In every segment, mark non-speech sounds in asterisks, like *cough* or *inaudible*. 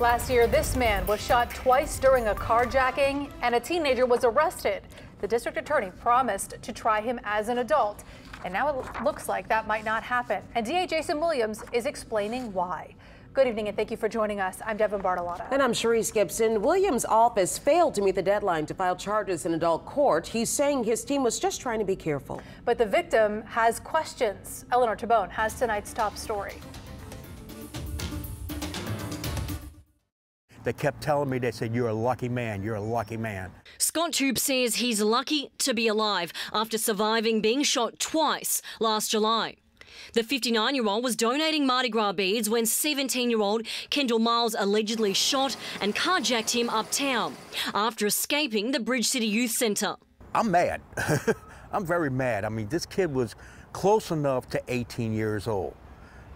Last year, this man was shot twice during a carjacking and a teenager was arrested. The district attorney promised to try him as an adult. And now it looks like that might not happen. And DA Jason Williams is explaining why. Good evening and thank you for joining us. I'm Devin Bartolotta. And I'm Charisse Gibson. Williams' office failed to meet the deadline to file charges in adult court. He's saying his team was just trying to be careful. But the victim has questions. Eleanor Tabone has tonight's top story. They kept telling me, they said, You're a lucky man, you're a lucky man. Scott Toop says he's lucky to be alive after surviving being shot twice last July. The 59 year old was donating Mardi Gras beads when 17 year old Kendell Myles allegedly shot and carjacked him uptown after escaping the Bridge City Youth Centre. I'm mad. *laughs* I'm very mad. I mean, this kid was close enough to 18 years old.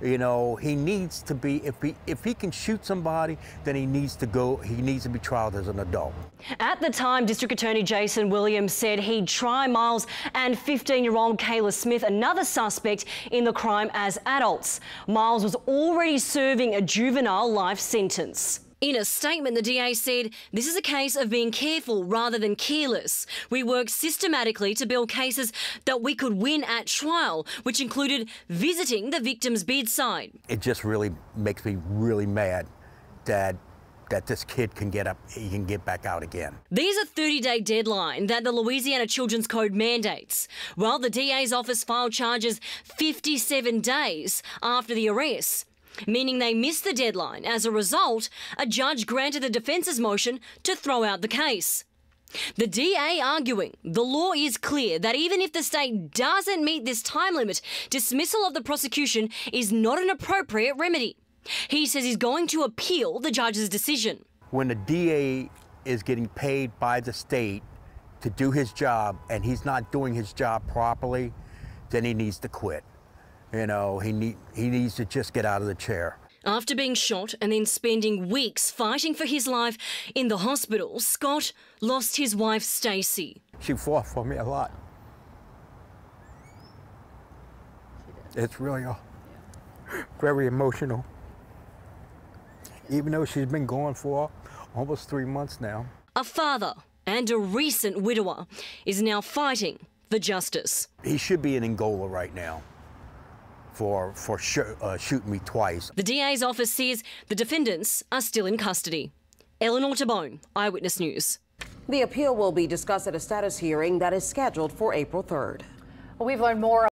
You know, he needs to be if he if he can shoot somebody, then he needs to go. He needs to be tried as an adult. At the time, District Attorney Jason Williams said he'd try Myles and 15-year-old Kayla Smith, another suspect in the crime, as adults. Myles was already serving a juvenile life sentence. In a statement, the DA said, This is a case of being careful rather than careless. We worked systematically to build cases that we could win at trial, which included visiting the victim's bedside. It just really makes me really mad that that this kid can get up, he can get back out again. These are 30-day deadline that the Louisiana Children's Code mandates. While the DA's office filed charges 57 days after the arrest, meaning they missed the deadline. As a result, a judge granted the defence's motion to throw out the case. The DA arguing the law is clear that even if the state doesn't meet this time limit, dismissal of the prosecution is not an appropriate remedy. He says he's going to appeal the judge's decision. When the DA is getting paid by the state to do his job and he's not doing his job properly, then he needs to quit. You know, he, need, he needs to just get out of the chair. After being shot and then spending weeks fighting for his life in the hospital, Scott lost his wife, Stacy. She fought for me a lot. It's really uh, very emotional. Even though she's been gone for almost three months now. A father and a recent widower is now fighting for justice. He should be in Angola right now for, for sh uh, shooting me twice. The DA's office says the defendants are still in custody. Eleanor Tabone, Eyewitness News. The appeal will be discussed at a status hearing that is scheduled for April 3rd. We've learned more